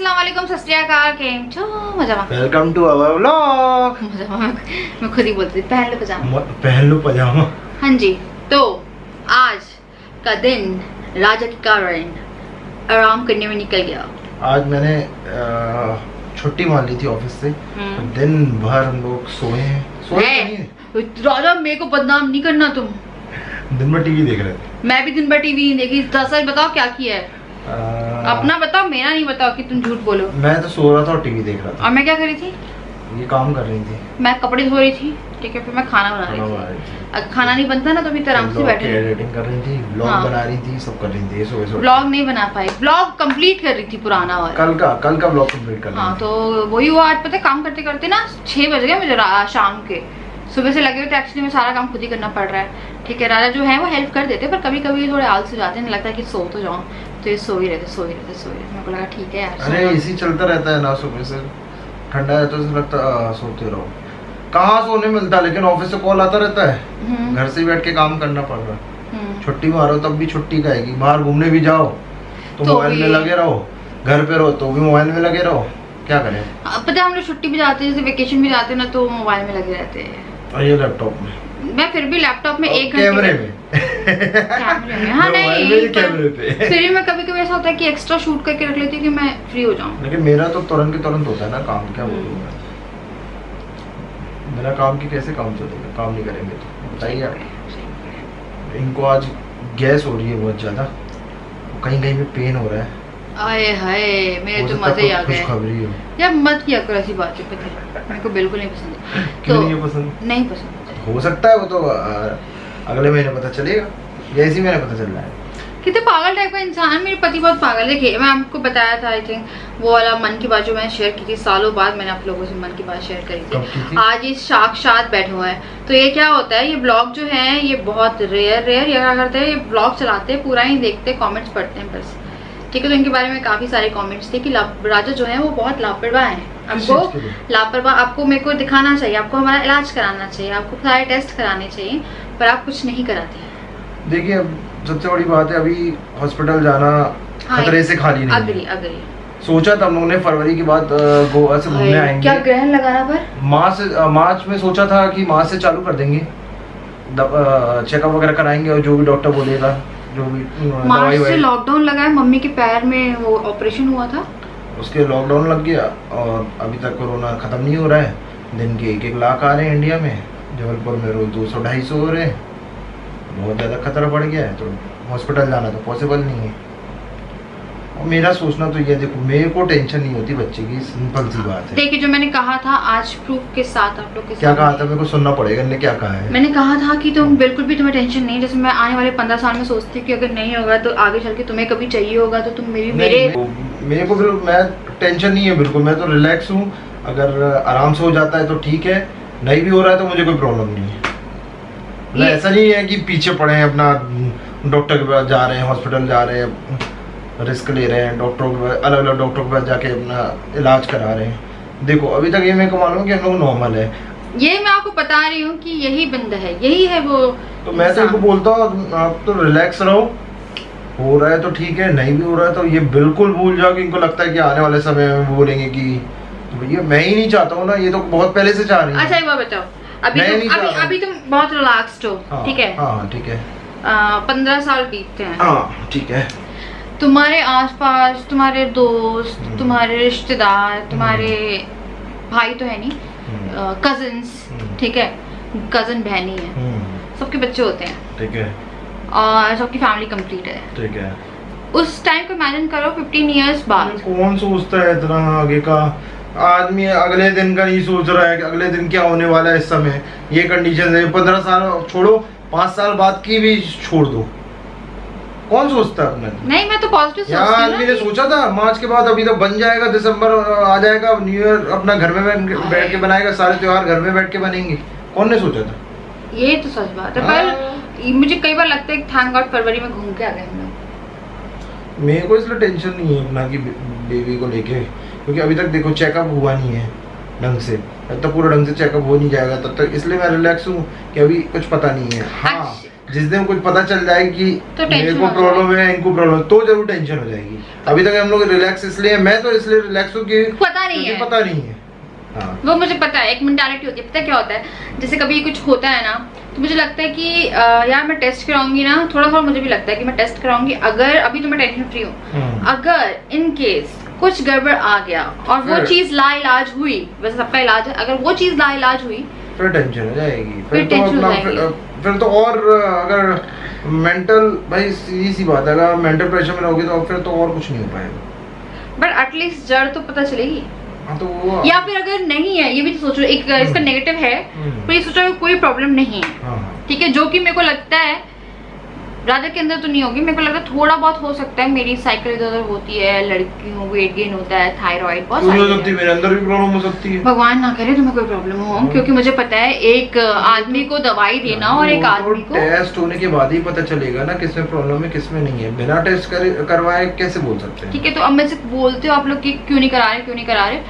अस्सलाम वालेकुम सत श्री अकाल केम छो? मजामा वेलकम टू अवर व्लॉग मजामा मैं खुद ही बोलती पहन लो पजामा। पहन लो पजामा। हाँ जी तो आज का दिन राजा के कारण आराम करने में निकल गया। आज मैंने छुट्टी मान ली थी ऑफ़िस से। हम्म। दिन भर हम लोग सोए सोए। तो राजा मेरे को बदनाम नहीं करना तुम। दिन भर टीवी देख रहे थे। मैं भी दिन भर टीवी नहीं देखी। सच बताओ क्या किया है? अ, अपना बताओ मेरा नहीं बताओ कि तुम झूठ बोलो। मैं तो सो रहा था और टीवी देख रहा था। और मैं क्या करी थी? ये काम कर रही थी। मैं कपड़े धो रही थी ठीक है फिर मैं खाना बना रही थी। अगर खाना नहीं बनता ना तो तो आराम से बैठे एडिटिंग कर रही थी ब्लॉग हाँ। बना रही थी सब कर रही थी सो सो। ब्लॉग नहीं बना पाई। ब्लॉग कंप्लीट कर रही थी पुराना वाला। कल का कल का ब्लॉग कंप्लीट कर हाँ तो वही हुआ आज पता है काम करते करते ना छह बज गए मुझे शाम के। सुबह से लगे हुए थे एक्चुअली में सारा काम खुद ही करना पड़ रहा है। ठीक है राजा जो है वो हेल्प कर देते पर कभी कभी थोड़े आलस हो जाते हैं लगता है कि सो तो जाऊँ। तो ये सो ही रहते सो ही रहते सो ही रहते मेरे को लगा ठीक है यार अरे। इसी चलता रहता है ना सुबह से। ठंडा है तो लगता आ, सोते रहो। कहाँ सोने मिलता है लेकिन ऑफ़िस से कॉल आता रहता है। हम्म, घर से बैठ के काम करना पड़ रहा है। हम्म। छुट्टी मारो तब भी छुट्टी का आएगी बाहर घूमने भी जाओ तो तो मोबाइल में लगे रहो। घर पे रहो तो भी मोबाइल में लगे रहो। क्या करें? पता है हम लोग छुट्टी भी जाते हैं जैसे वेकेशन भी जाते हैं ना तो मोबाइल में लगे रहते हैं। और ये लैपटॉप में। मैं फिर भी लैपटॉप में एक घंटे कैमरे में? कैमरे में हाँ नहीं कैमरे पे। फिर मैं कभी कभी ऐसा होता है कि एक्स्ट्रा शूट करके रख लेती हूँ कि मैं फ्री हो जाऊँ। लेकिन मेरा तो तुरंत के तुरंत होता है ना काम क्या बोलूँ हम्म। मैं? मेरा काम की कैसे काम चलेगा काम नहीं करेंगे तो बताइए आप। इनको आज गैस हो रही है बहुत ज़्यादा कहीं कहीं पे पेन हो रहा है। आए हाय मेरे तो है मज़े आ गए। यार मत किया करो ऐसी बातें है मेरे को बिल्कुल नहीं पसंद। तो नहीं पसंद? नहीं पसंद हो सकता है वो तो अगले महीने पता चलेगा। इसी महीने पता चल रहा है। कितने पागल टाइप का इंसान मेरे पति बहुत पागल है। देखिए मैं आपको बताया था आई थिंक वो वाला मन की बात जो मैंने शेयर की थी सालों बाद मैंने आप लोगों से मन की बात शेयर करी थी? आज ये साक्षात बैठे हुए हैं। तो ये क्या होता है ये ब्लॉग जो है ये बहुत रेयर रेयर ये क्या करते हैं ये ब्लॉग चलाते हैं पूरा ही देखते हैं कमेंट्स पढ़ते हैं बस। ठीक है तो इनके बारे में काफ़ी सारे कमेंट्स थे कि राजा जो है वो बहुत लापरवाह है। आपको? लापरवाह आपको मेरे को दिखाना चाहिए आपको हमारा इलाज कराना चाहिए आपको सारे टेस्ट कराने चाहिए। पर आप कुछ नहीं कराते देखिए अब सबसे बड़ी बात है अभी हॉस्पिटल जाना हाँ, खतरे से खाली नहीं अग्री है। अग्री सोचा था हम लोगों ने फरवरी के बाद गोवा से घूमने आएँगे। क्या ग्रहण लगाना पर? मार्च से मार्च में सोचा था कि मार्च से चालू कर देंगे। चेकअप वगैरह कराएँगे और जो भी डॉक्टर बोलेगा जो भी मार्च से लॉकडाउन लगा है मम्मी के पैर में वो ऑपरेशन हुआ था? उसके लॉकडाउन लग गया और अभी तक कोरोना खत्म नहीं हो रहा है। दिन के एक एक लाख आ रहे हैं इंडिया में। जबलपुर में रोज दो सौ ढाई सौ हो रहे बहुत ज़्यादा खतरा बढ़ गया है तो हॉस्पिटल जाना तो पॉसिबल नहीं है। और मेरा सोचना तो ये देखो मेरे को टेंशन नहीं होती बच्चे की सिंपल सी बात है। देखिए जो मैंने कहा था आज प्रूफ के साथ आप लोग के क्या कहा था? मेरे को सुनना पड़ेगा इनने क्या कहा है? मैंने कहा था कि तुम बिल्कुल भी तुम्हें टेंशन नहीं जैसे मैं आने वाले पंद्रह साल में सोचती हूँ कि अगर नहीं होगा तो आगे चल के तुम्हें कभी चाहिए होगा तो तुम मेरी मेरे मेरे को मैं टेंशन नहीं है बिल्कुल मैं तो रिलैक्स हूँ। अगर आराम से हो जाता है तो ठीक है नहीं भी हो रहा है तो मुझे कोई प्रॉब्लम नहीं है। मतलब ऐसा नहीं है कि पीछे पड़े हैं अपना डॉक्टर के पास जा रहे हैं हॉस्पिटल जा रहे हैं रिस्क ले रहे हैं डॉक्टरों के अलग अलग डॉक्टरों के पास जाके अपना इलाज करा रहे हैं। देखो अभी तक ये मेरे को मालूम है कि हम लोग नॉर्मल है। ये मैं आपको बता रही हूँ कि यही बंदा है यही है वो तो मैं तो इनको बोलता हूँ आप तो रिलैक्स रहो। हो रहा है तो ठीक है नहीं भी हो रहा है तो ये बिल्कुल भूल जाओ कि इनको लगता है कि आने वाले समय में बोलेंगे कि भैया मैं ही नहीं चाहता हूँ ना ये तो बहुत पहले से चाह रही है। अच्छा एक बात बताओ। अभी तुम अभी अभी तुम बहुत रिलैक्स्ड हो हाँ, ठीक है? हाँ हाँ, ठीक है। पंद्रह साल बीतते हैं। हाँ ठीक है। तुम्हारे आसपास तुम्हारे दोस्त हम्म। तुम्हारे रिश्तेदार तुम्हारे भाई तो है नहीं? हम्म, कजिन्स हम्म। ठीक है? कज़न बहनी है हम्म, सबके बच्चे होते हैं। ठीक है। और सबकी फैमिली कंप्लीट है। ठीक है। उस टाइम को इमेजिन करो 15 इयर्स बाद। कौन सोचता है इतना आगे का? आदमी अगले दिन का नहीं सोच रहा है कि अगले दिन क्या होने वाला है इस समय। ये कंडीशन है। पंद्रह साल छोड़ो पाँच साल बाद की भी छोड़ दो। कौन सोचता है अपने? नहीं मैं तो पॉजिटिव सोचती आदमी ने सोचा था मार्च के बाद अभी तो बन जाएगा दिसंबर आ जाएगा न्यू ईयर अपना घर में बैठ के बनाएगा सारे त्योहार घर में बैठ के बनेंगे। कौन ने सोचा था? ये तो सच बात है। हाँ। पर मुझे कई बार लगता है थैंक गॉड फरवरी में घूम के आ गए हम लोग। मेरे को इसलिए टेंशन नहीं है अपना कि बेबी को लेके। क्योंकि अभी तक देखो चेकअप हुआ नहीं है ढंग से। जब तक पूरा ढंग से चेकअप हो नहीं जाएगा तब तक इसलिए मैं रिलैक्स हूँ कि अभी कुछ पता नहीं है। हाँ अच्छा। जिस दिन कुछ पता चल जाए कि तो मेरे को प्रॉब्लम है इनको प्रॉब्लम तो ज़रूर टेंशन हो जाएगी। अभी तक हम लोग रिलैक्स इसलिए मैं तो इसलिए रिलैक्स हूँ कि पता नहीं है। पता नहीं है। हाँ। वो मुझे पता है एक मेंटालिटी होती है। पता क्या होता है? जैसे कभी कुछ होता है ना तो मुझे लगता है कि अ, यार मैं टेस्ट कराऊँगी ना थोड़ा थोड़ा मुझे भी लगता है कि मैं टेस्ट कराऊँगी अगर अभी तो मैं टेंशन फ्री हूँ। हम्म। अगर इन केस कुछ गड़बड़ आ गया और वो चीज़ लाइलाज हुई। वैसे सबका इलाज है। अगर वो चीज़ लाइलाज हुई फिर टेंशन हो जाएगी। फिर फिर तो अपना फिर, तो और अगर मेंटल भाई सीधी सी बात है। अगर मेंटल प्रेशर में रहोगे तो फिर तो और कुछ नहीं हो पाएगा। बट एटलीस्ट जड़ तो पता चलेगी। हाँ तो वो या फिर अगर नहीं है ये भी तो सोचो एक इसका हम्म। नेगेटिव है हम्म। पर ये सोचो कोई प्रॉब्लम नहीं है। हाँ हाँ। ठीक है जो कि मेरे को लगता है राजा के अंदर तो नहीं होगी। मेरे को लगता है थोड़ा बहुत हो सकता है। मेरी साइकिल इधर उधर होती है लड़कियों वेट गेन होता है थायराइड बहुत हो सकती है। मेरे अंदर भी प्रॉब्लम हो सकती है। भगवान ना करे तुम्हें कोई प्रॉब्लम हो हाँ। क्योंकि मुझे पता है एक आदमी को दवाई देना और एक आदमी को टेस्ट होने के बाद ही पता चलेगा ना किसमें प्रॉब्लम है किसमें नहीं है। बिना टेस्ट करवाए कैसे बोल सकते हैं? ठीक है तो अब मैं से बोलते हो आप लोग की क्यों नहीं करा रहे क्यों नहीं करा रहे।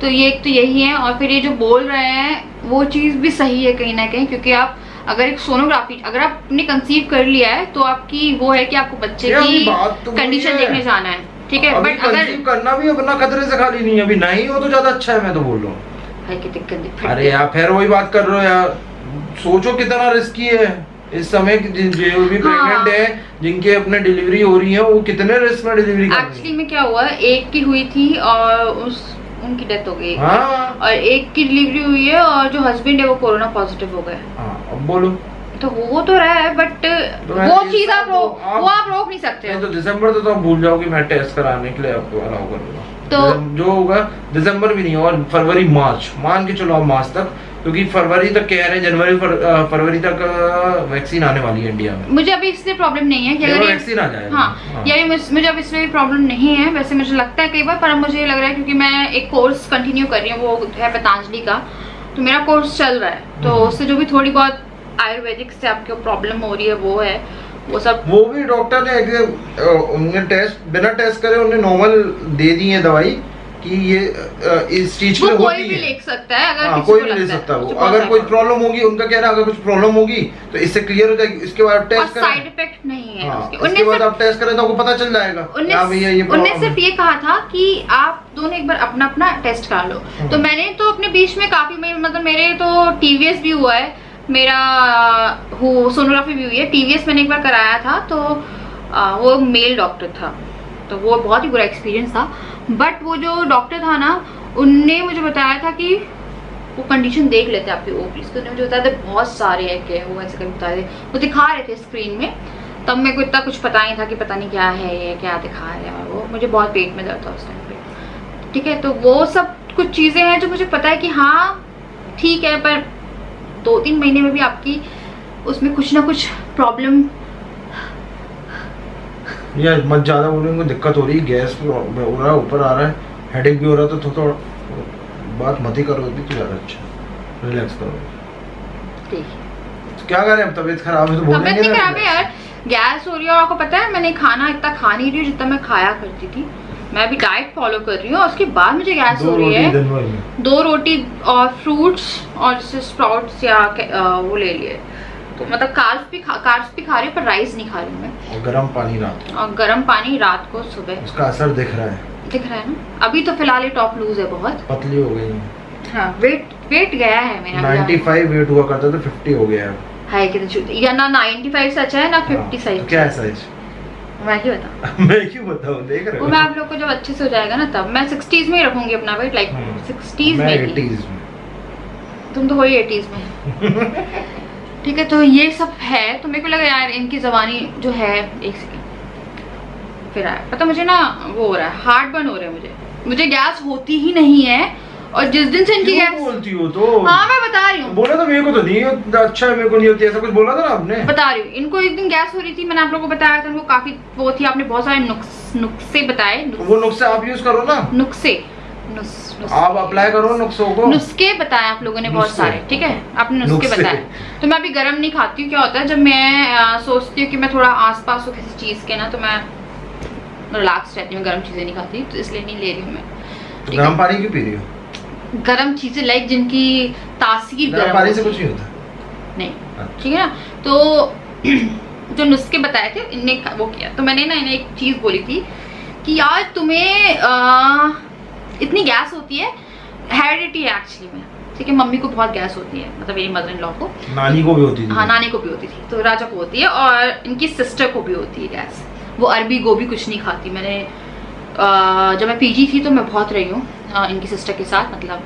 तो ये एक तो यही है और फिर ये जो बोल रहे हैं वो चीज़ भी सही है कहीं ना कहीं क्योंकि आप अगर एक सोनोग्राफी अगर आपने कंसीव कर लिया है तो आपकी वो है कि आपको बच्चे की बात तो कंडीशन देखने जाना है ठीक है? बट अगर करना भी अपना खतरे से खाली नहीं है। अभी नहीं हो तो ज़्यादा अच्छा है मैं तो बोल रहा हूँ। अरे यार फिर वही बात कर रहे हो यार। सोचो कितना रिस्की है। इस समय जो भी हाँ। प्रेग्नेंट है जिनके अपने डिलीवरी हो रही है वो कितने रिस्क में डिलीवरी एक्चुअली में क्या हुआ एक की हुई थी और उस उनकी डेथ हो गई। हाँ। और एक की डिलीवरी हुई है और जो हस्बैंड है वो कोरोना पॉजिटिव हो गए हाँ अब बोलो। तो हो तो रहा है बट तो वो चीज़ आप रोक आप- वो आप रोक नहीं सकते नहीं तो दिसंबर तो, तो आप भूल जाओगे मैं टेस्ट कराने के लिए आपको अलाउ करूँगा तो- जो होगा दिसंबर भी नहीं होगा फरवरी मार्च मान के चलो आप मार्च तक क्योंकि फरवरी तक कह रहे हैं जनवरी फर, फरवरी तक वैक्सीन आने वाली है इंडिया में। मुझे अभी इसलिए प्रॉब्लम नहीं है कि अगर वैक्सीन आ जाएगा। हाँ हाँ। यानी मुझे अब इसमें प्रॉब्लम नहीं है वैसे मुझे लगता है कई बार पर मुझे ये लग रहा है क्योंकि मैं एक कोर्स कंटिन्यू कर रही हूँ वो है पतंजलि का। तो मेरा कोर्स चल रहा है। तो हम्म। उससे जो भी थोड़ी बहुत आयुर्वेदिक से आपको प्रॉब्लम हो रही है वो है वो सब वो भी डॉक्टर ने टेस्ट बिना टेस्ट करे उन्हें नॉर्मल दे दी है दवाई। कि ये इस चीज़ लिए कोई भी ले सकता है अगर हाँ कोई भी ले सकता है बहुत अगर कोई प्रॉब्लम होगी उनका कहना अगर कुछ प्रॉब्लम होगी तो इससे क्लियर हो जाएगी। इसके बाद टेस्ट साइड इफ़ेक्ट नहीं है हाँ उसके। बाद आप टेस्ट करें तो आपको पता चल जाएगा उनने हाँ भैया ये प्रॉब्लम सिर्फ़ ये कहा था कि आप दोनों एक बार अपना अपना टेस्ट करा लो। हम्म। तो मैंने तो अपने बीच में काफ़ी मतलब मेरे तो टीवीएस भी हुआ है। मेरा वो सोनोग्राफी भी हुई है। टीवीएस मैंने एक बार कराया था तो वो मेल डॉक्टर था। तो वो बहुत ही बुरा एक्सपीरियंस था। बट वो जो डॉक्टर था ना, उनने मुझे बताया था कि वो कंडीशन देख लेते हैं आपकी ओपीज तो उन्होंने मुझे बताया था, बहुत सारे है क्या वो ऐसे करके बता थे। वो दिखा रहे थे स्क्रीन में। तब मेरे को इतना कुछ पता नहीं था कि पता नहीं क्या है, ये क्या दिखा रहे हैं। वो मुझे बहुत पेट में दर्द था उस टाइम पे। ठीक है तो वो सब कुछ चीज़ें हैं जो मुझे पता है कि हाँ ठीक है, पर दो तीन महीने में भी आपकी उसमें कुछ ना कुछ प्रॉब्लम ये मत ज़्यादा बोलो इनको दिक्कत हो रही है गैस भी हो रहा है ऊपर आ रहा है हेडेक भी हो रहा है तो थोड़ा बात मत ही करो तो ज़्यादा अच्छा रिलैक्स करो। ठीक तो क्या करें अब तबीयत खराब है तो बोलेंगे है यार। गैस हो रही है और आपको पता है मैंने खाना इतना खा नहीं रही हूँ जितना मैं खाया करती थी। मैं अभी डाइट फॉलो कर रही हूँ और उसके बाद मुझे गैस हो रही है। दो रोटी और फ्रूट्स और जैसे स्प्राउट्स या वो ले लिए। तो मतलब कार्ब्स भी खा कार्ब्स भी खा रही हूँ पर राइस नहीं खा रही हूँ मैं। और गर्म पानी रात और गर्म पानी रात को सुबह। उसका असर दिख रहा है। दिख रहा है ना? अभी तो फ़िलहाल ये टॉप लूज है बहुत। पतली हो गई है। हाँ वेट वेट गया है मेरा 95 वेट हुआ करता था 50 हो गया है है कितनी या ना 95 से अच्छा है ना 50 हाँ, सही तो क्या है साइज़ मैं ही बता मैं क्यों बताऊँ? देख रहे हो। मैं आप लोग को जब अच्छे से हो जाएगा ना तब। मैं 60s में ही रखूँगी अपना वेट लाइक। 60s में। 80s में। तुम तो हो ही 80s में। ठीक है तो ये सब है तो मेरे को लगा यार इनकी जबानी जो है एक सेकेंड। फिर आया। पता मुझे ना वो हो रहा है हार्ट बर्न हो रहा है मुझे। मुझे गैस होती ही नहीं है और जिस दिन से इनकी गैस बोलती हो तो? हाँ मैं बता रही हूँ। बोला तो मेरे को तो नहीं अच्छा है मेरे को नहीं होती ऐसा कुछ बोला था ना आपने? बता रही हूँ इनको एक दिन गैस हो रही थी मैंने आप लोगों को बताया था उनको काफ़ी वो थी आपने बहुत सारे नुक्स नुस्खे बताए वो नुस्खे आप यूज़ करो ना। नुस्खे नुस- नुस- आप अप्लाई करो नुस्खों को। नुस्खे बताए आप लोगों ने बहुत सारे ठीक है? आपने नुस्खे। बताए। तो मैं अभी गरम नहीं खाती हूँ क्या होता है? जब मैं सोचती हूँ कि मैं थोड़ा आसपास हूँ किसी चीज़ के ना तो मैं रिलैक्स रहती हूँ गर्म चीज़ें नहीं खाती तो इसलिए नहीं ले रही हूँ मैं। तो? गर्म पानी क्यों पी रही हो? गर्म चीज़ें लाइक जिनकी तासीर गर्म पानी से कुछ। नहीं होता? नहीं। अच्छा। ठीक है ना? तो जो नुस्खे बताए थे इनने वो किया। तो मैंने ना इन्हें एक चीज़ बोली थी कि यार तुम्हें इतनी गैस होती है हेरिडिटी है एक्चुअली में। ठीक है मम्मी को बहुत गैस होती है मतलब मेरी मदर इन लॉ को। नानी को भी होती थी। हाँ नानी को भी होती थी तो राजा को होती है और इनकी सिस्टर को भी होती है गैस। वो अरबी गोभी कुछ नहीं खाती। मैंने आ, जब मैं पीजी थी तो मैं बहुत रही हूँ इनकी सिस्टर के साथ मतलब।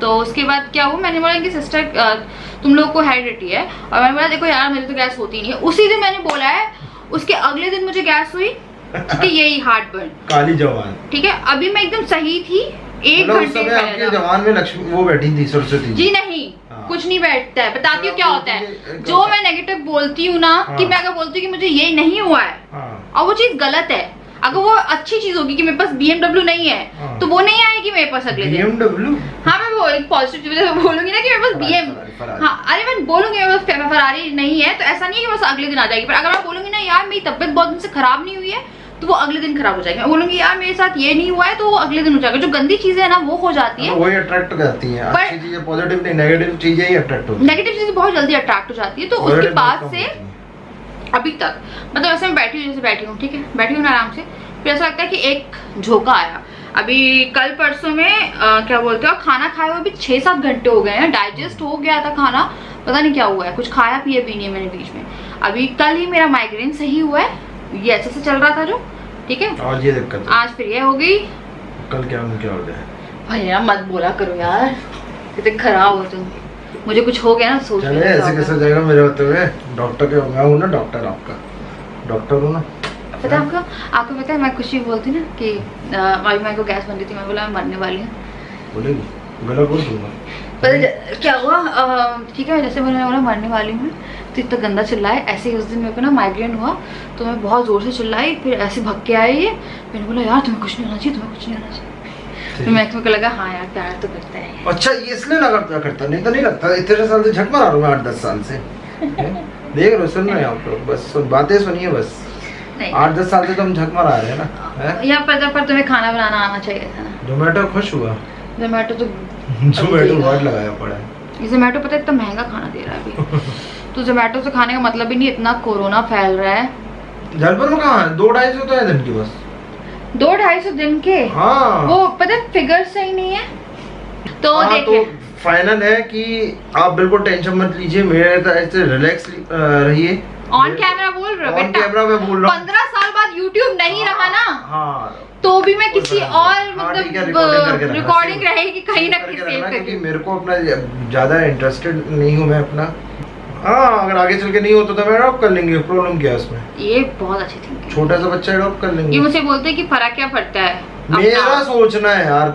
तो उसके बाद क्या हुआ? मैंने बोला इनकी सिस्टर तुम लोग को हेरिडिटी है। और मैंने बोला देखो यार मेरी तो गैस होती नहीं है। उसी दिन मैंने बोला है उसके अगले दिन मुझे गैस हुई ठीक है यही हार्ट बर्न काली जवान ठीक है अभी मैं एकदम सही थी एक मतलब घंटे। जवान में लक्ष्मी वो बैठी थी सरस्वती जी नहीं हाँ। कुछ नहीं बैठता है बताती हूँ क्या होता है जो मैं नेगेटिव बोलती हूँ ना कि हाँ। मैं अगर बोलती हूँ कि मुझे ये नहीं हुआ है हाँ और वो चीज़ गलत है अगर वो अच्छी चीज़ होगी कि मेरे पास बीएमडब्ल्यू नहीं है हाँ। तो वो नहीं आएगी मेरे पास अगले दिन BMW हाँ मैं वो एक पॉजिटिव बोलूँगी ना कि मेरे पास बीएम। हाँ अरे मैं बोलूँगी मेरे पास फरारी नहीं है तो ऐसा नहीं है कि बस अगले दिन आ जाएगी पर अगर मैं बोलूँगी ना यार मेरी तबियत बहुत दिन से खराब नहीं हुई है तो वो अगले दिन खराब हो जाएगी। मैं बोलूँगी यार मेरे साथ ये नहीं हुआ है तो वो अगले दिन हो जाएगा। जो गंदी चीज़ें है ना वो हो जाती है। हाँ, वही अट्रैक्ट करती हैं। अच्छी चीज़ें पॉजिटिव नहीं नेगेटिव चीज़ें ही अट्रैक्ट होती हैं। नेगेटिव चीज़ें बहुत जल्दी अट्रैक्ट हो जाती है। तो उसके बाद से अभी तक मतलब ऐसे मैं बैठी हूँ जैसे बैठी हूँ ठीक है? बैठी हूँ आराम से। फिर ऐसा लगता है कि एक झोंका आया। अभी कल परसों में अ, क्या बोलते हैं खाना खाए हुए अभी छह सात घंटे हो गए हैं। डाइजेस्ट हो गया था खाना। पता नहीं क्या हुआ है। कुछ खाया पिया भी नहीं है मैंने बीच में। अभी कल ही मेरा माइग्रेन सही हुआ है। ये ऐसे से चल रहा था जो? ठीक है? और ये दिक्कत आज फिर ये हो गई। कल क्या क्या हो जाए भैया मत बोला करो यार। कितने खराब हो तुम। मुझे कुछ हो गया ना सोच चले ऐसे कैसे जाएगा मेरे होते हुए डॉक्टर के मैं हूँ ना डॉक्टर आपका। डॉक्टर हूँ ना। पता है आपको? आपको पता है मैं भी बोलती ना कि अभी मेरे को गैस बन रही थी मैं बोला मैं मरने वाली हूँ। बोलेगी। गला बोल दूँगा पता क्या हुआ? ठीक है जैसे मैंने बोला मरने वाली हूँ। तो इतना गंदा चिल्लाए ऐसे ही उस दिन मेरे को ना माइग्रेन हुआ तो मैं बहुत ज़ोर से चिल्लाई फिर ऐसे भग के आई ये मैंने बोला यार तुम्हें कुछ नहीं होना चाहिए तुम्हें कुछ नहीं होना चाहिए। तो मैं को लगा हाँ यार प्यार तो करता है। अच्छा ये इसलिए लगा क्या करता नहीं तो नहीं लगता इतने साल से झक मारा रहा हूँ मैं आठ दस साल से? देख रहे सुन रहे हैं आप लोग बस बातें सुनिए बस। आठ दस साल से तो हम झक मारा रहे हैं ना हैं? या पर पर तुम्हें खाना बनाना आना चाहिए था ना। जोमेटो खुश हुआ? जोमेटो तो जोमेटो वर्ड लगाया पड़ा है। जोमेटो पता है इतना महँगा खाना दे रहा है अभी। तो जोमेटो से खाने का मतलब ही नहीं इतना कोरोना फैल रहा है। जलपुर में कहाँ है? दो ढाई सौ तो है दिन की बस। दो ढाई सौ दिन के? हाँ। वो पता है फिगर सही नहीं है? तो हाँ, देखिए फाइनल है कि आप बिल्कुल टेंशन मत लीजिए मेरे तरह से रिलैक्स रहिए। ऑन कैमरा बोल रहे हो ऑन कैमरा मैं बोल रहा हूँ। पंद्रह साल बाद यूट्यूब नहीं रहा ना हाँ तो भी मैं किसी हाँ, और मतलब करके रखना, रिकॉर्डिंग रहेगी कहीं ना कहीं मेरे को अपना ज़्यादा इंटरेस्टेड नहीं हूँ मैं अपना। हाँ अगर आगे चल के नहीं होता तो मैं अडॉप्ट कर लेंगे प्रॉब्लम क्या है उसमें ये बहुत अच्छी थिंक छोटा सा बच्चा अडॉप्ट कर लेंगे। ये मुझे बोलते हैं कि फ़र्क क्या पड़ता है? मेरा सोचना है यार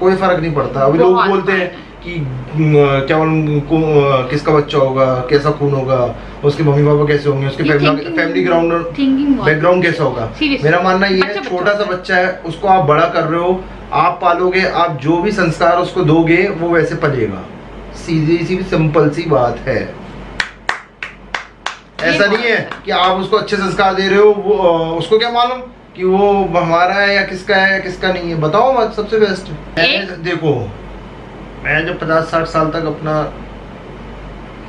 कोई फ़र्क नहीं पड़ता। अभी लोग बोलते हैं कि क्या बोलूँ किसका बच्चा होगा कैसा खून होगा उसके मम्मी पापा कैसे होंगे उसके फैमिली ग्राउंड बैकग्राउंड कैसा होगा? मेरा मानना ये है बच्चा छोटा सा बच्चा। है उसको आप बड़ा कर रहे हो आप पालोगे आप जो भी संस्कार उसको दोगे वो वैसे पलेगा। सीधी सी सिंपल सी बात है। ऐसा नहीं है कि आप उसको अच्छे संस्कार दे रहे हो वो उसको क्या मालूम कि वो हमारा है या किसका है या किसका नहीं है? बताओ मत सबसे बेस्ट देखो मैं जब पचास साठ साल तक अपना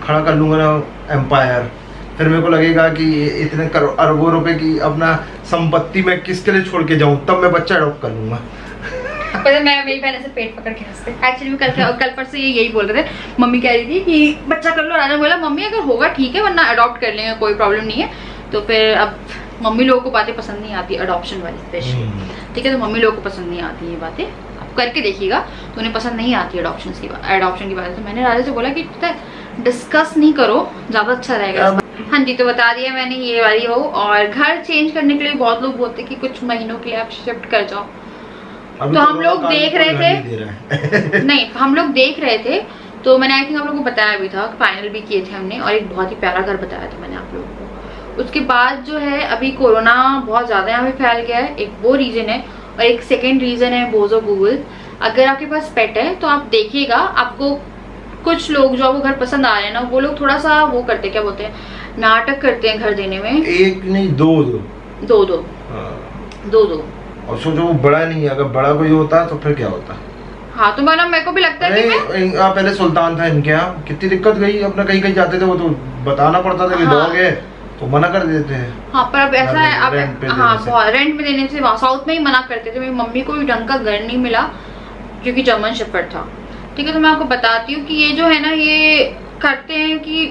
खड़ा कर लूँगा ना एम्पायर फिर मेरे को लगेगा कि इतने अरबों रुपए की अपना संपत्ति मैं किसके लिए छोड़ के जाऊँ? तब मैं बच्चा अडॉप्ट कर लूँगा। पता मैं मेरी बहन ऐसे पेट पकड़ के हँसते। एक्चुअली मैं कल कल पर से ये यही बोल रहे थे। मम्मी कह रही थी कि बच्चा कर लो। राजा बोला मम्मी अगर होगा ठीक है वरना अडॉप्ट कर लेंगे कोई प्रॉब्लम नहीं है। तो फिर अब मम्मी लोगों को बातें पसंद नहीं आती अडॉप्शन वाली स्पेशल हम्म। ठीक है तो मम्मी लोगों को पसंद नहीं आती ये बातें। आप करके देखिएगा तो उन्हें पसंद नहीं आती अडॉप्शन की अडॉप्शन की बात। तो मैंने राजा से बोला कि पता है डिस्कस नहीं करो ज़्यादा अच्छा रहेगा हाँ जी तो बता दिया मैंने ये वाली हो और घर चेंज करने के लिए बहुत लोग बोलते हैं कि कुछ महीनों के लिए आप शिफ्ट कर जाओ। तो हम लोग देख रहे थे। नहीं हम लोग देख रहे थे तो मैंने आई थिंक आप लोगों को बताया भी था फाइनल भी किए थे हमने और एक बहुत ही प्यारा घर बताया था मैंने आप लोगों को। उसके बाद जो है अभी कोरोना बहुत ज़्यादा यहाँ पे फैल गया है एक वो रीजन है और एक सेकेंड रीजन है बोजो गूगल अगर आपके पास पेट है तो आप देखिएगा आपको कुछ लोग जो आपको घर पसंद आ रहे हैं ना वो लोग थोड़ा सा वो करते क्या बोलते हैं नाटक करते हैं घर देने में। एक नहीं दो दो। दो दो। हाँ। दो दो। और सोचो वो बड़ा नहीं है अगर बड़ा कोई होता तो फिर क्या होता? हाँ तो मैं मेरे को भी लगता है कि मैं पहले सुल्तान था इनके यहाँ। कितनी दिक्कत गई अपना कहीं कहीं जाते थे वो तो बताना पड़ता था कि हाँ। डॉग है तो मना कर देते हैं। हाँ पर अब ऐसा है अब रेंट पे हाँ। बहुत रेंट में देने से वहाँ साउथ में ही मना करते थे। मेरी मम्मी को भी ढंग का घर नहीं मिला क्योंकि जर्मन शेफर्ड था। ठीक है तो मैं आपको बताती हूँ कि ये जो है ना ये करते हैं कि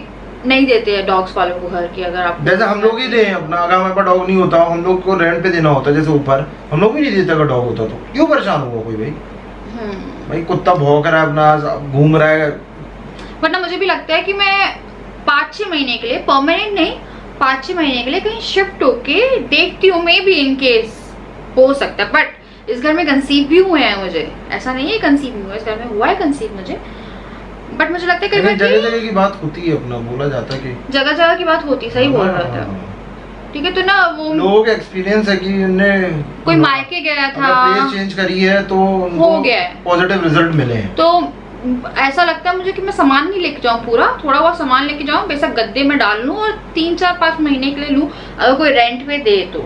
नहीं देते हैं डॉग्स वालों को घर की अगर आप जैसे हम लोग ही दें अपना अगर हमारे पास डॉग नहीं होता हम लोग को रेंट पे देना होता जैसे ऊपर हम लोग भी नहीं देते अगर डॉग होता तो। क्यों परेशान हुआ कोई भाई? हम्म। भाई कुत्ता भौंक रहा है अपना घूम रहा है। वरना मुझे भी लगता है कि मैं पाँच छः महीने के लिए परमानेंट नहीं पाँच छः महीने के लिए कहीं शिफ्ट होके देखती हूँ मे भी इन केस हो सकता है बट इस घर में कंसीव भी हुए हैं मुझे। ऐसा नहीं है कंसीव नहीं हुआ इस घर में हुआ है कंसीव मुझे। बट मुझे लगता है कई बार जगह जगह की बात होती है अपना बोला जाता है कि जगह जगह की बात होती सही बोल रहा था। हाँ। ठीक है तो ना वो लोगों एक्सपीरियंस है कि उन्हें कोई मायके गया था। प्लेस चेंज करी है तो हो गया है। पॉजिटिव रिज़ल्ट मिले। हैं तो ऐसा लगता है मुझे कि मैं सामान नहीं लेके जाऊँ पूरा थोड़ा बहुत सामान लेके जाऊँ बेशक गद्दे में डाल लूँ और तीन चार पाँच महीने के लिए लूँ अगर कोई रेंट पे दे तो।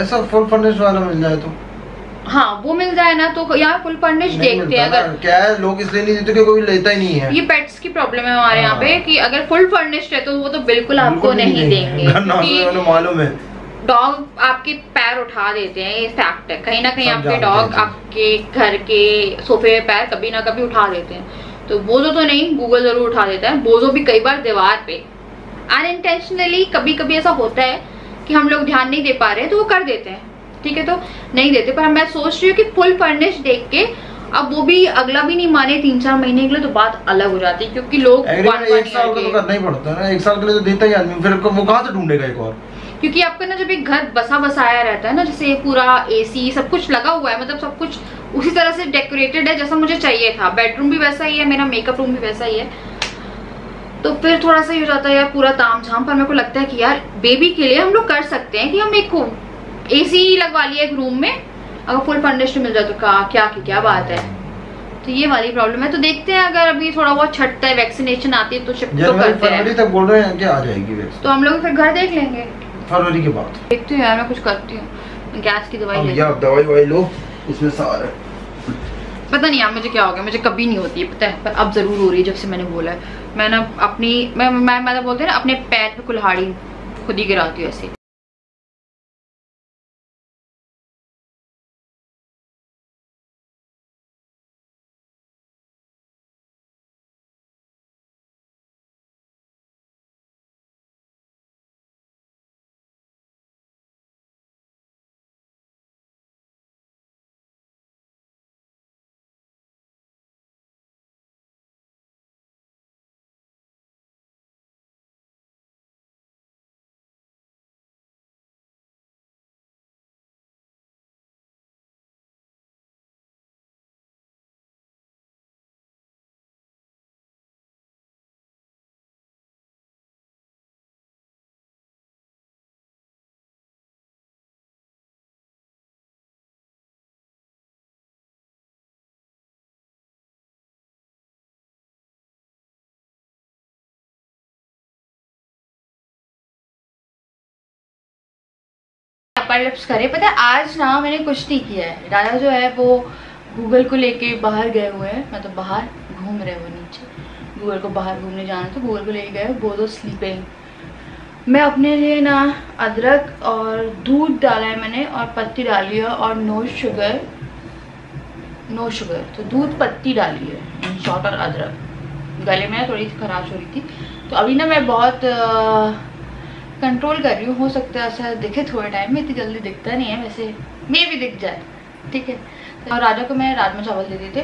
ऐसा फुल फर्निश वाला मिल जाए तो। हाँ वो मिल जाए ना तो यहाँ फुल फर्निश देखते हैं अगर क्या है? लोग इसलिए नहीं देते कि कोई लेता ही नहीं है। ये पेट्स की प्रॉब्लम है हमारे यहाँ पे हाँ। कि अगर फुल फर्निश्ड है तो वो तो बिल्कुल आपको नहीं देंगे। क्योंकि मालूम है। डॉग आपके पैर उठा देते हैं ये फैक्ट है। कहीं ना कहीं आपके डॉग आपके घर के सोफे पे पैर कभी ना कभी उठा देते हैं। तो बोझो तो नहीं गूगल ज़रूर उठा देता है। बोझो भी कई बार दीवार पे। अनइंटेंशनली कभी कभी ऐसा होता है कि हम लोग ध्यान नहीं दे पा रहे तो वो कर देते हैं। ठीक है तो नहीं देते। पर मैं सोच रही हूँ कि फुल फर्निश देख के अब वो भी अगला भी नहीं माने तीन चार महीने के लिए तो बात अलग हो जाती है क्योंकि लोग एक साल का तो करना ही पड़ता है ना एक साल के लिए तो देता ही आदमी फिर वो कहाँ से ढूंढेगा एक और? क्योंकि आपका ना जब एक घर बसा बसाया रहता है ना जैसे पूरा एसी सब कुछ लगा हुआ है मतलब सब कुछ उसी तरह से डेकोरेटेड है जैसा मुझे चाहिए था। बेडरूम भी वैसा ही है मेरा मेकअप रूम भी वैसा ही है। तो फिर थोड़ा सा ही हो जाता है यार पूरा ताम झाम पर मेरे को लगता है कि यार बेबी के लिए हम लोग कर सकते हैं कि हम एक एसी लगवा लिया एक रूम में अगर फुल फर्निश्ड मिल जाए तो का क्या की क्या बात है? तो ये वाली प्रॉब्लम है। तो देखते हैं अगर अभी थोड़ा बहुत छटता है वैक्सीनेशन आती है तो शिफ्ट तो करते हैं। तक बोल रहे हैं कि आ जाएगी तो हम लोग फिर घर देख लेंगे। फरवरी के बाद। देखती हूँ यार मैं कुछ करती हूँ। गैस की दवाई दवाई ववाई लो इसमें सारा पता नहीं यार मुझे क्या हो गया मुझे कभी नहीं होती है पता है। पर अब ज़रूर हो रही है जब से मैंने बोला है। मैं ना अपनी मैं मैं मैं तो बोलते हैं ना अपने पैर पे कुल्हाड़ी खुद ही गिराती हूँ ऐसे। लिप्स करे। पता है, आज ना मैंने कुछ नहीं किया है। राजा जो है, वो गूगल को लेके बाहर गए हुए हैं। मतलब बाहर घूम रहे हुए नीचे। गूगल को बाहर घूमने जाना तो गूगल को लेके गए वो तो स्लीपिंग मैं अपने लिए ना अदरक और दूध डाला है मैंने, और पत्ती डाली है, और नो शुगर नो शुगर तो दूध पत्ती डाली है शॉर्ट और अदरक। गले में थोड़ी खराश हो रही थी। तो अभी ना मैं बहुत कंट्रोल कर रही हूँ, हो सकता है ऐसा दिखे थोड़े टाइम में, इतनी जल्दी दिखता नहीं है वैसे। मे भी दिख जाए, ठीक है? और राजा को मैं राजमा चावल दे दिए थे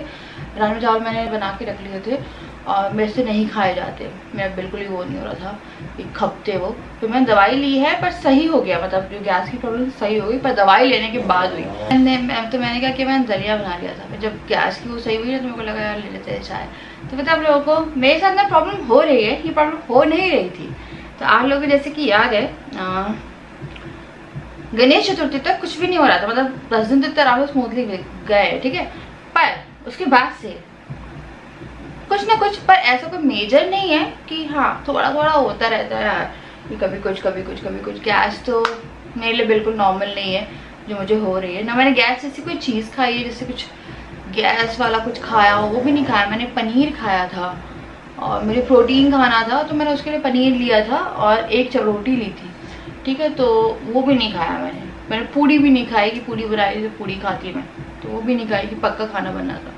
राजमा चावल मैंने बना के रख लिए थे, और मेरे से नहीं खाए जाते। मेरा बिल्कुल ही वो नहीं हो रहा था एक हफ़्ते वो। तो मैंने दवाई ली है, पर सही हो गया मतलब जो गैस की प्रॉब्लम सही हो गई, पर दवाई लेने के बाद हुई। मैंने मैं- तो मैंने कहा कि मैंने दलिया बना लिया था। जब गैस की वो सही हुई ना तो मेरे को लगा, यार, ले लेते हैं चाय। तो पता आप लोगों को, मेरे साथ ना प्रॉब्लम हो रही है, ये प्रॉब्लम हो नहीं रही थी। तो आप लोगों जैसे कि याद है गणेश चतुर्थी तक कुछ भी नहीं हो रहा था मतलब दस दिन तक आप लोग स्मूथली गए ठीक है? पर उसके बाद से कुछ ना कुछ, पर ऐसा कोई मेजर नहीं है कि हाँ थोड़ा थोड़ा होता रहता है यार कभी कुछ कभी कुछ कभी कुछ। गैस तो मेरे लिए बिल्कुल नॉर्मल नहीं है, जो मुझे हो रही है। ना मैंने गैस जैसी कोई चीज़ खाई है, जैसे कुछ गैस वाला कुछ खाया हो, वो भी नहीं खाया, मैंने पनीर खाया था। और मुझे प्रोटीन खाना था तो मैंने उसके लिए पनीर लिया था और एक रोटी ली थी। ठीक है? तो वो भी नहीं खाया मैंने। मैंने पूड़ी भी नहीं खाई कि पूड़ी बनाई तो पूड़ी खाती मैं। तो वो भी नहीं खाई कि पक्का खाना बनना था।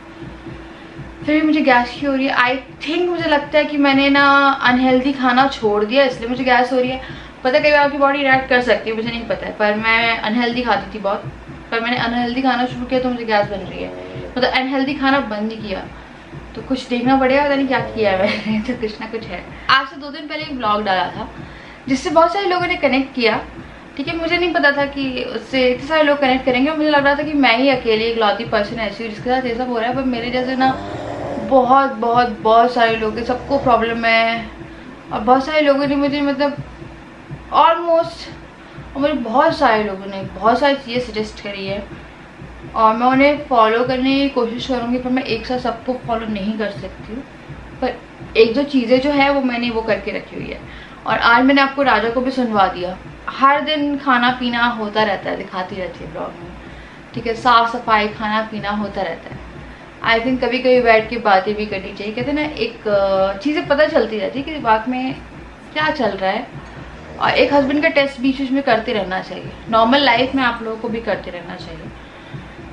फिर भी मुझे गैस की हो रही है। आई थिंक मुझे लगता है कि मैंने ना अनहेल्दी खाना छोड़ दिया, इसलिए मुझे गैस हो रही है। पता कई बार आपकी बॉडी रिएक्ट कर सकती है, मुझे नहीं पता है, पर मैं अनहेल्दी खाती थी बहुत। पर मैंने अनहेल्दी खाना शुरू किया तो मुझे गैस बन रही है। मतलब अनहेल्दी खाना बंद किया। तो कुछ देखना पड़ेगा, पता नहीं क्या किया है मैंने तो कुछ ना कुछ है। आज से दो दिन पहले एक ब्लॉग डाला था, जिससे बहुत सारे लोगों ने कनेक्ट किया। ठीक है, मुझे नहीं पता था कि उससे इतने सारे लोग कनेक्ट करेंगे मुझे लग रहा था कि मैं ही अकेली एक लौती पर्सन ऐसी हूँ, जिसके साथ ये सब हो रहा है। पर मेरे जैसे ना बहुत बहुत बहुत सारे लोग सबको प्रॉब्लम है। और बहुत सारे लोगों ने मुझे मतलब ऑलमोस्ट और मुझे बहुत सारे लोगों ने बहुत सारी चीज़ें सजेस्ट करी है। और मैं उन्हें फॉलो करने की कोशिश करूँगी, पर मैं एक साथ सबको फॉलो नहीं कर सकती हूँ। पर एक दो चीज़ें जो है, वो मैंने वो करके रखी हुई है। और आज मैंने आपको राजा को भी सुनवा दिया। हर दिन खाना पीना होता रहता है, दिखाती रहती है ब्लॉग में। ठीक है साफ़ सफ़ाई खाना पीना होता रहता है। आई थिंक कभी कभी बैठ के बातें भी करनी चाहिए। कहते ना, एक चीज़ें पता चलती रहती है कि दिमाग में क्या चल रहा है। और एक हस्बैंड का टेस्ट बीच बीच में करते रहना चाहिए। नॉर्मल लाइफ में आप लोगों को भी करते रहना चाहिए।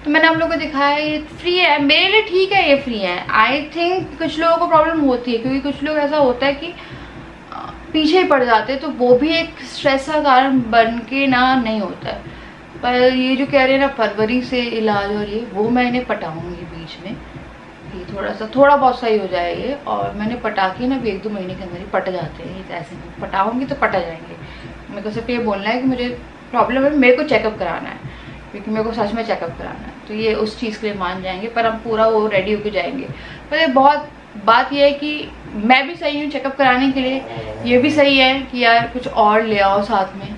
तो मैंने आप लोगों को दिखाया, ये फ्री है। मेरे लिए ठीक है, ये फ्री है। आई थिंक कुछ लोगों को प्रॉब्लम होती है, क्योंकि कुछ लोग ऐसा होता है कि पीछे पड़ जाते हैं तो वो भी एक स्ट्रेस का कारण बन के ना नहीं होता है। पर ये जो कह रहे हैं ना, फरवरी से इलाज और ये, वो मैं इन्हें पटाऊँगी बीच में। कि थोड़ा सा थोड़ा बहुत सही हो जाए ये और मैंने पटा के ना भी एक दो महीने के अंदर ही पट जाते हैं ऐसे में पटाऊँगी तो पटा जाएँगे। मेरे को सिर्फ़ ये बोलना है कि मुझे प्रॉब्लम है, मेरे को चेकअप कराना है, क्योंकि मेरे को सच में चेकअप कराना है। तो ये उस चीज़ के लिए मान जाएँगे, पर हम पूरा वो रेडी होकर जाएँगे। पर ये बहुत, बात यह है कि मैं भी सही हूँ चेकअप कराने के लिए। ये भी सही है कि यार कुछ और ले आओ साथ में।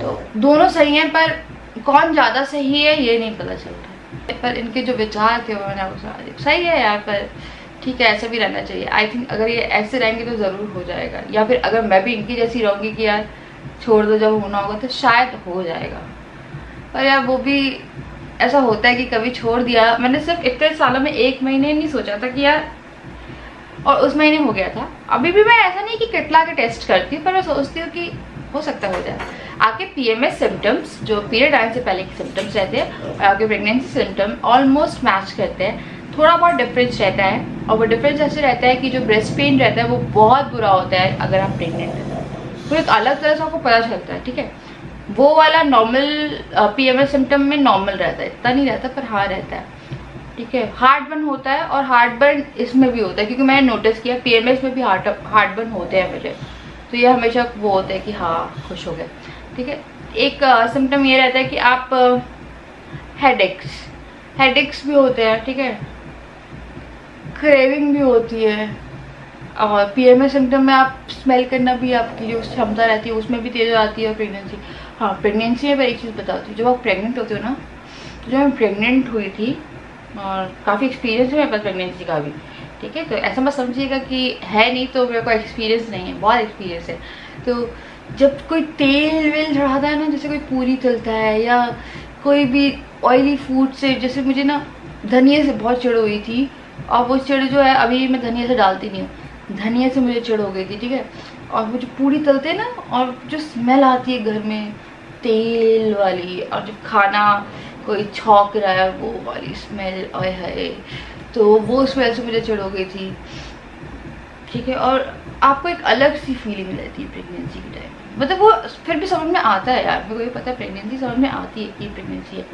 तो दोनों सही हैं, पर कौन ज़्यादा सही है, ये नहीं पता चलता। पर इनके जो विचार थे, वो मैंने सही है यार, पर ठीक है, ऐसा भी रहना चाहिए। आई थिंक अगर ये ऐसे रहेंगे तो ज़रूर हो जाएगा। या फिर अगर मैं भी इनकी जैसी रहूँगी कि यार छोड़ दो, जब होना होगा तो शायद हो जाएगा। पर यार वो भी ऐसा होता है कि कभी छोड़ दिया। मैंने सिर्फ़ इतने सालों में एक महीने नहीं सोचा था कि यार, और उस महीने हो गया था। अभी भी मैं ऐसा नहीं कि किटला के टेस्ट करती हूँ, पर मैं सोचती हूँ कि हो सकता हो जाए। आपके पीएमएस सिम्टम्स जो पीरियड आने से पहले के सिम्टम्स रहते हैं, और आपके प्रेगनेंसी सिम्टम ऑलमोस्ट मैच करते हैं। थोड़ा बहुत डिफरेंस रहता है, और वो डिफरेंस ऐसे रहता है कि जो ब्रेस्ट पेन रहता है, वो बहुत बुरा होता है अगर आप प्रेगनेंट हैं। तो एक अलग तरह से आपको पता चलता है, ठीक है? वो वाला नॉर्मल पीएमएस सिम्टम में नॉर्मल रहता है। इतना नहीं रहता, पर हाँ रहता है। ठीक है? हार्ट बर्न होता है और हार्ट बर्न इसमें भी होता है, क्योंकि मैंने नोटिस किया पीएमएस में भी हार्ट हार्ट बर्न होते हैं मुझे। तो ये हमेशा वो होता है कि हाँ खुश हो गए। ठीक है? एक सिम्टम ये रहता है कि आप हेडेक्स हेडेक्स भी होते हैं, ठीक है? क्रेविंग भी होती है। और पीएमएस सिम्टम में आप स्मेल करना भी आपकी जो क्षमता रहती है, उसमें भी तेज आती है प्रेगनेंसी हाँ प्रेगनेंसी में मैं एक चीज़ बताती हूँ। जब आप प्रेग्नेंट होते हो ना तो जब मैं प्रेग्नेंट हुई थी, और काफ़ी एक्सपीरियंस है मेरे पास प्रेगनेंसी का भी, ठीक है? तो ऐसा मत समझिएगा कि है नहीं तो मेरे को एक्सपीरियंस नहीं है, बहुत एक्सपीरियंस है। तो जब कोई तेल वेल चढ़ाता है ना, जैसे कोई पूरी तलता है, या कोई भी ऑयली फ़ूड से, जैसे मुझे ना धनिया से बहुत चिड़ हुई थी और वो चिड़ जो है, अभी मैं धनिया से डालती नहीं हूँ। धनिया से मुझे चिड़ हो गई थी, ठीक है? और वो जो पूरी तलते हैं ना, और जो स्मेल आती है घर में, तेल वाली, और जब खाना कोई छौक रहा है, वो वाली स्मेल आए है तो वो स्मेल से मुझे चढ़ हो गई थी। ठीक है, और आपको एक अलग सी फीलिंग रहती है प्रेगनेंसी के टाइम मतलब वो फिर भी समझ में आता है यार, मेरे को ये पता है प्रेगनेंसी समझ में आती है कि प्रेगनेंसी है।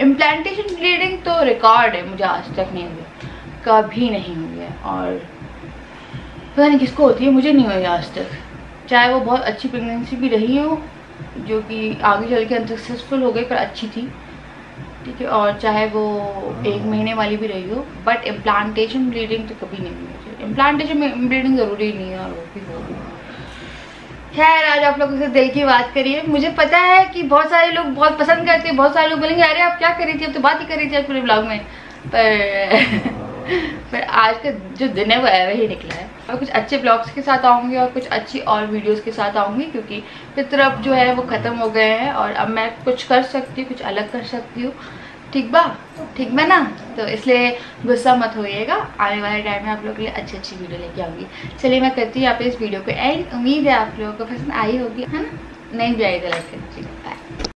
इम्प्लांटेशन ब्लीडिंग तो रिकॉर्ड है, मुझे आज तक नहीं हुआ। कभी नहीं हुई है, और पता नहीं किसको होती है मुझे नहीं हुई आज तक। चाहे वो बहुत अच्छी प्रेगनेंसी भी रही हो जो कि आगे चल के अनसक्सेसफुल हो गई पर अच्छी थी। ठीक है और चाहे वो एक महीने वाली भी रही हो बट इम्प्लांटेशन ब्लीडिंग तो कभी नहीं हुई मुझे। इम्प्लांटेशन ब्लीडिंग ज़रूरी नहीं है और वो भी हो खैर आज आप लोगों से दिल की बात करिए मुझे पता है कि बहुत सारे लोग बहुत पसंद करते हैं बहुत सारे लोग बोलेंगे अरे आप क्या कर रही थी? अब तो बात ही कर रही थी आज पूरे ब्लॉग में। पर पर आज का जो दिन है वो ऐसा ही निकला है। और कुछ अच्छे ब्लॉग्स के साथ आऊँगी और कुछ अच्छी और वीडियोस के साथ आऊँगी क्योंकि फिर अब जो है वो ख़त्म हो गए हैं और अब मैं कुछ कर सकती हूँ, कुछ अलग कर सकती हूँ। ठीक बा? ठीक बा ना तो इसलिए गुस्सा मत होइएगा। आने वाले टाइम में आप लोगों के लिए अच्छी अच्छी वीडियो लेके आऊँगी। चलिए मैं करती हूँ यहाँ पे इस वीडियो को एंड उम्मीद है आप लोगों को पसंद आई होगी, है ना? नहीं भी आई तो लाइक बाय